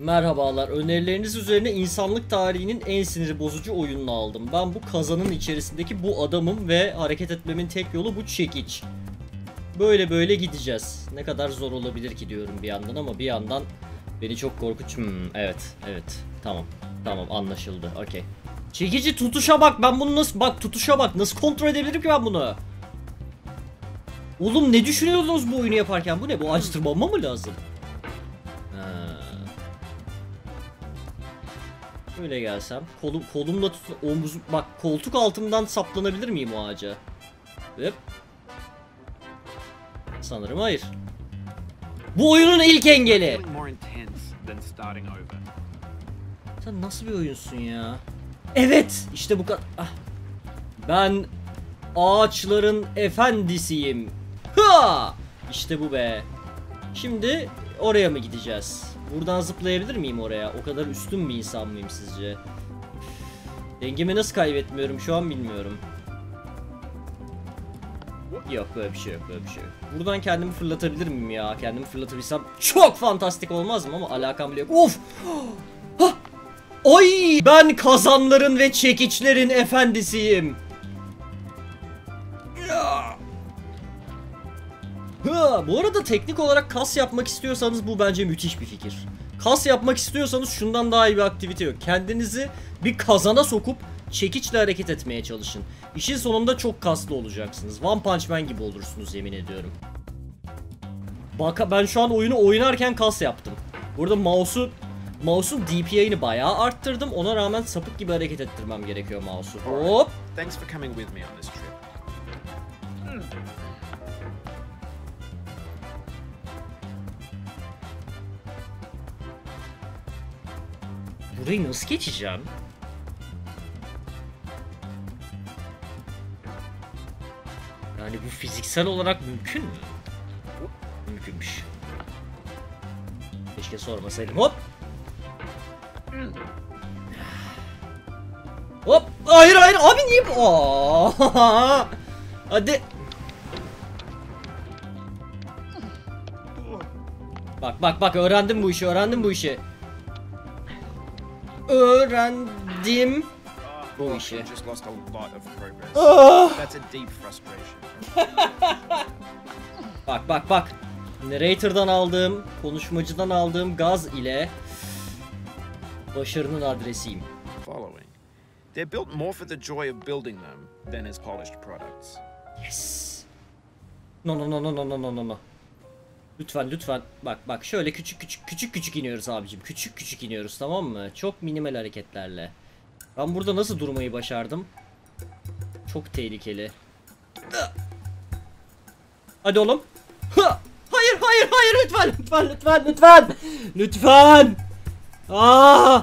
Merhabalar. Önerileriniz üzerine insanlık tarihinin en sinir bozucu oyununu aldım. Ben bu kazanın içerisindeki bu adamım ve hareket etmemin tek yolu bu çekiç. Böyle böyle gideceğiz. Ne kadar zor olabilir ki diyorum bir yandan ama bir yandan beni çok korkunç. Hmm, evet, evet. Tamam. Tamam anlaşıldı. Okey. Çekici tutuşa bak. Ben bunu nasıl bak tutuşa bak. Nasıl kontrol edebilirim ki ben bunu? Oğlum ne düşünüyordunuz bu oyunu yaparken? Bu ne? Bu açtırmama mı lazım? Böyle gelsem. Kolum, kolumla tut omuz bak koltuk altımdan saplanabilir miyim o ağaca? Hop. Sanırım hayır. Bu oyunun ilk engeli. Sen nasıl bir oyunsun ya? Evet, işte bu kadar. Ah. Ben ağaçların efendisiyim. Ha! İşte bu be. Şimdi oraya mı gideceğiz? Buradan zıplayabilir miyim oraya? O kadar üstün bir insan mıyım sizce? Dengemi nasıl kaybetmiyorum şu an bilmiyorum. Yok böyle bir şey yok böyle bir şey yok. Buradan kendimi fırlatabilir miyim ya? Kendimi fırlatabilsem çok fantastik olmaz mı ama alakam bile yok. Of! Hah! Oy! Ben kazanların ve çekiçlerin efendisiyim. Bu arada teknik olarak kas yapmak istiyorsanız bu bence müthiş bir fikir. Kas yapmak istiyorsanız şundan daha iyi bir aktivite yok. Kendinizi bir kazana sokup çekiçle hareket etmeye çalışın. İşin sonunda çok kaslı olacaksınız. One Punch Man gibi olursunuz yemin ediyorum. Bak ben şu an oyunu oynarken kas yaptım. Burada mouse'u Mouse'un DPI'ni bayağı arttırdım. Ona rağmen sapık gibi hareket ettirmem gerekiyor mouse'u. Hop. Thanks for coming with me on this trip. Burayı nasıl geçeceğim? Yani bu fiziksel olarak mümkün mü? Mümkünmüş. Keşke sormasaydım. Hop. Hop. Hayır hayır abi niye bu? Aa! Hadi. Bak bak bak öğrendim bu işi öğrendim bu işi öğrendim bu oh, işi. bak bak bak. Narrator'dan aldığım, konuşmacıdan aldığım gaz ile başarının adresiyim. Following. They're built more for the joy of building them than as polished products. Yes. No no no no no no no no. Lütfen lütfen bak bak şöyle küçük küçük küçük küçük iniyoruz abicim. Küçük küçük iniyoruz tamam mı? Çok minimal hareketlerle. Ben burada nasıl durmayı başardım? Çok tehlikeli. Hadi oğlum. Ha! Hayır hayır hayır lütfen lütfen lütfen lütfen. Lütfen. Aa!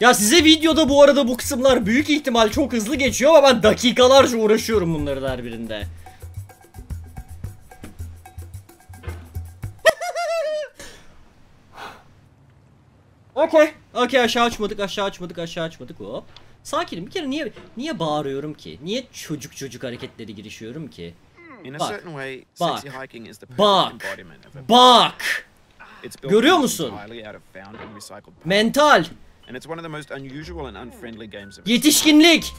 Ya size videoda bu arada bu kısımlar büyük ihtimal çok hızlı geçiyor ama ben dakikalarca uğraşıyorum bunların her birinde. Okey. Okey aşağı açmadık aşağı açmadık aşağı açmadık hop. Sakinim bir kere niye niye bağırıyorum ki? Niye çocuk çocuk hareketleri girişiyorum ki? Bak, bak, bak. Bak! Görüyor musun? Mental, yetişkinlik.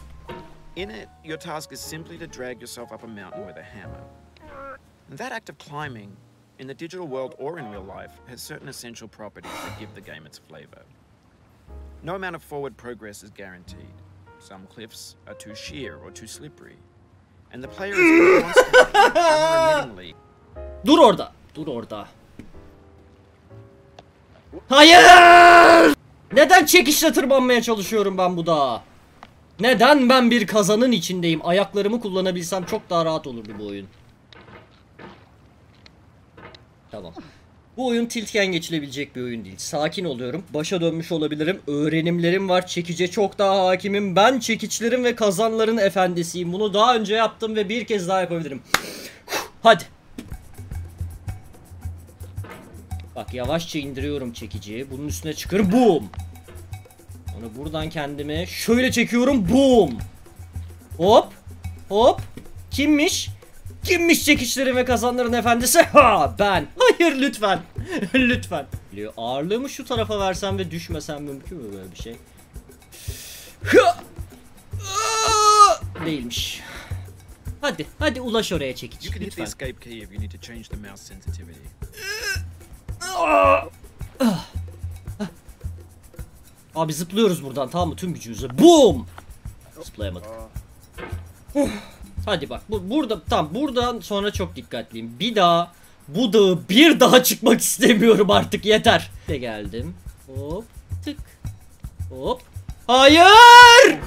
In it, your task is simply to drag yourself up a mountain with a hammer. And that act of climbing, in the digital world or in real life, has certain essential properties that give the game its flavor. No amount of forward progress is guaranteed. Some cliffs are too sheer or too slippery. And the player is constantly, Dur orada. Dur orada. Hayır! Neden çekişle tırmanmaya çalışıyorum ben bu dağa? Neden ben bir kazanın içindeyim? Ayaklarımı kullanabilsem çok daha rahat olurdu bu oyun. Tamam. Bu oyun tiltken geçilebilecek bir oyun değil. Sakin oluyorum. Başa dönmüş olabilirim. Öğrenimlerim var. Çekice çok daha hakimim. Ben çekiçlerin ve kazanların efendisiyim. Bunu daha önce yaptım ve bir kez daha yapabilirim. Hadi. Bak yavaşça indiriyorum çekici. Bunun üstüne çıkıyorum. Boom. Onu buradan kendime şöyle çekiyorum. Boom. Hop. Hop. Kimmiş? Kimmiş çekişlerin ve kazanların efendisi? Ha ben. Hayır lütfen. lütfen. Ağırlığımı şu tarafa versem ve düşmesem mümkün mü böyle bir şey? Değilmiş. Hadi, hadi ulaş oraya çekiç. Lütfen. Abi zıplıyoruz buradan tamam mı tüm gücümüzle. Boom! Zıplayamadık. Hadi bak bu, burada tam buradan sonra çok dikkatliyim. Bir daha bu dağı bir daha çıkmak istemiyorum artık yeter. De geldim. Hop tık. Hop. Hayır!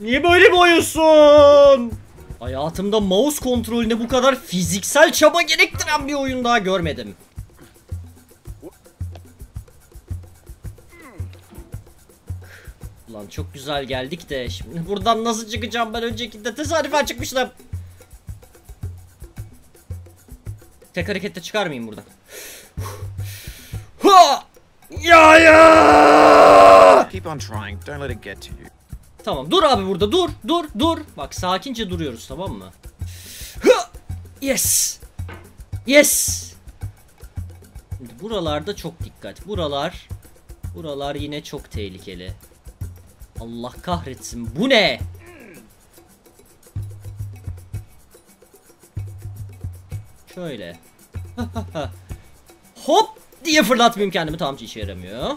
Niye böyle bir oyunsun? Hayatımda mouse kontrolüne bu kadar fiziksel çaba gerektiren bir oyun daha görmedim. Ulan çok güzel geldik de şimdi buradan nasıl çıkacağım ben öncekinde tesadüfen çıkmıştım. Tek harekette çıkar mıyım buradan? Ha! Ya ya! Keep on trying. Don't let it get to you. Tamam dur abi burada dur dur dur. Bak sakince duruyoruz tamam mı? Yes. Yes. Şimdi buralarda çok dikkat. Buralar buralar yine çok tehlikeli. Allah kahretsin. Bu ne? Şöyle. Hop diye fırlatmayayım kendimi. Tamam işe yaramıyor.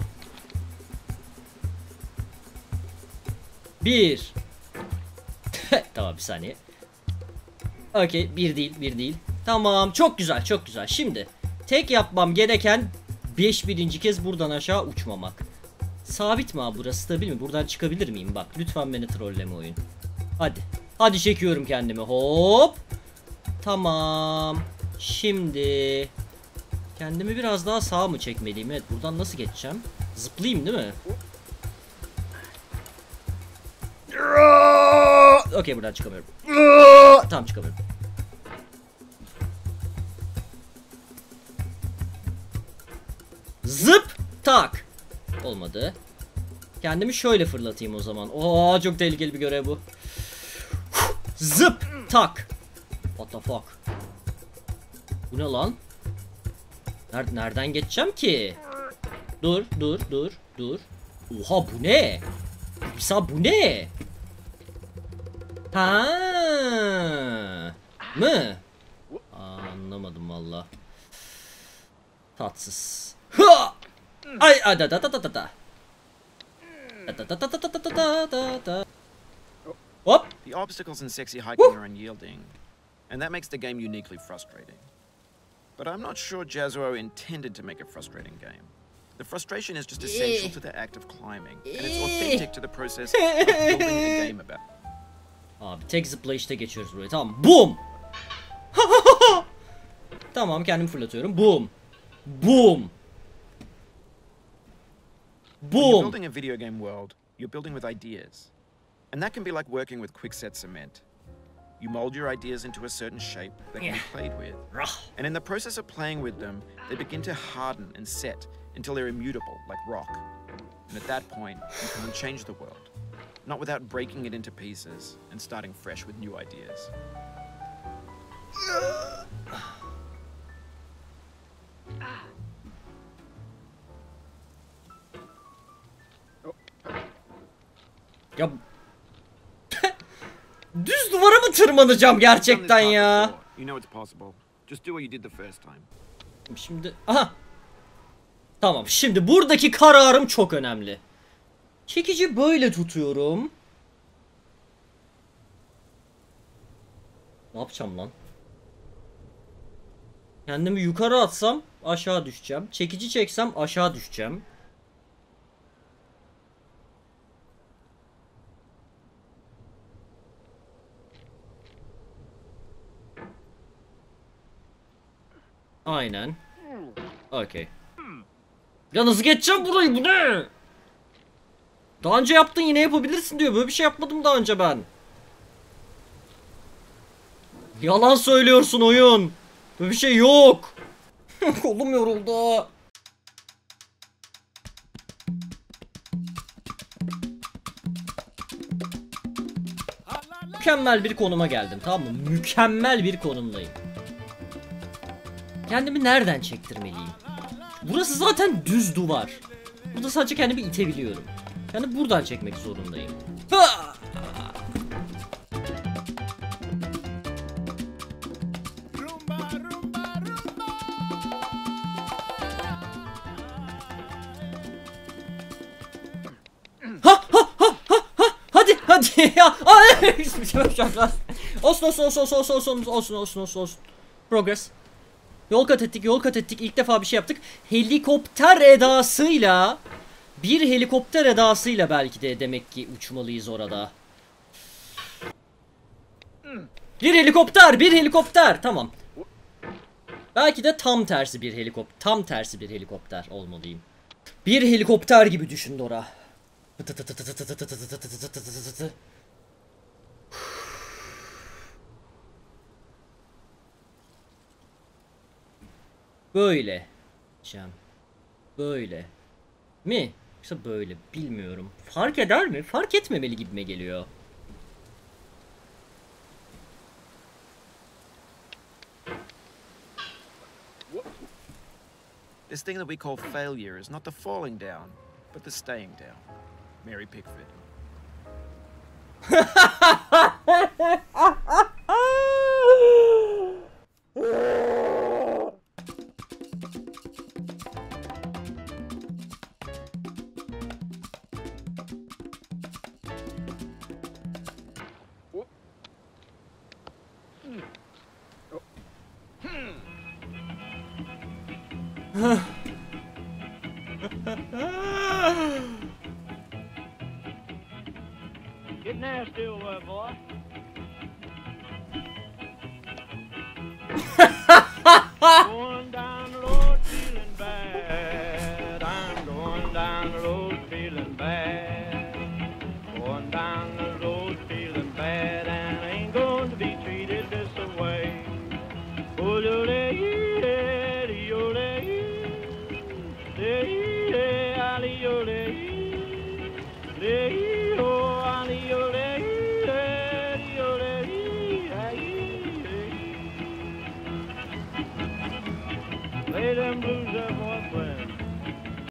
Bir. tamam bir saniye. Okey bir değil bir değil. Tamam çok güzel çok güzel. Şimdi tek yapmam gereken 5 birinci kez buradan aşağı uçmamak. Sabit mi abi burası stabil mi? Buradan çıkabilir miyim? Bak lütfen beni trolleme oyun. Hadi. Hadi çekiyorum kendimi. Hop. Tamam. Şimdi kendimi biraz daha sağa mı çekmeliyim? Evet buradan nasıl geçeceğim? Zıplayayım değil mi? Okey buradan çıkamıyorum. Tamam çıkamıyorum. Zıp tak. Olmadı. Kendimi şöyle fırlatayım o zaman. Oo çok tehlikeli bir görev bu. Zıp tak. What the fuck? Bu ne lan? Nereden, nereden geçeceğim ki? Dur dur dur dur. Oha bu ne? Bisa bu ne? Ha mı? Anlamadım valla. Tatsız. Ha! Ay ay da da da da da da. Da da da da da da da da da da. Hop. The obstacles in sexy hiking are unyielding, and that makes the game uniquely frustrating. But I'm not sure Jazzuo intended to make a frustrating game. The frustration is just essential to the act of climbing, and it's authentic to the process of building a game about. Abi tek zıplayışta geçiyoruz burayı. Tamam. Boom. tamam kendimi fırlatıyorum. Boom. Boom. When you're building a video game world, you're building with ideas. And that can be like working with quickset cement. You mold your ideas into a certain shape that can be played with. And in the process of playing with them, they begin to harden and set until they're immutable, like rock. And at that point, you can change the world. Not without breaking it into pieces and starting fresh with new ideas. The first time. Şimdi aha. Tamam şimdi buradaki kararım çok önemli. Çekici böyle tutuyorum. Ne yapacağım lan? Kendimi yukarı atsam aşağı düşeceğim. Çekici çeksem aşağı düşeceğim. Aynen. Okey. Ya nasıl geçeceğim burayı bu ne? Daha önce yaptın yine yapabilirsin diyor. Böyle bir şey yapmadım daha önce ben. Yalan söylüyorsun oyun. Böyle bir şey yok. Kolum yoruldu. Mükemmel bir konuma geldim tamam mı? Mükemmel bir konumdayım. Kendimi nereden çektirmeliyim? Burası zaten düz duvar. Burada sadece kendimi itebiliyorum. Yani buradan çekmek zorundayım. Ha! Ha ha ha ha ha hadi ya Ay! olsun olsun olsun olsun olsun olsun olsun olsun olsun olsun progress yol kat ettik yol kat ettik. İlk defa bir şey yaptık. Helikopter edasıyla bir helikopter edasıyla belki de demek ki uçmalıyız orada. Bir helikopter bir helikopter. Tamam. Belki de tam tersi bir helikopter tam tersi bir helikopter olmalıyım. Bir helikopter gibi düşün Dora Böyle. Cem. Böyle. Mi? Yoksa böyle. Bilmiyorum. Fark eder mi? Fark etmemeli gibime geliyor. This thing that we call failure is not the falling down, but the staying down. Mary Pickford. Get nasty there, boy.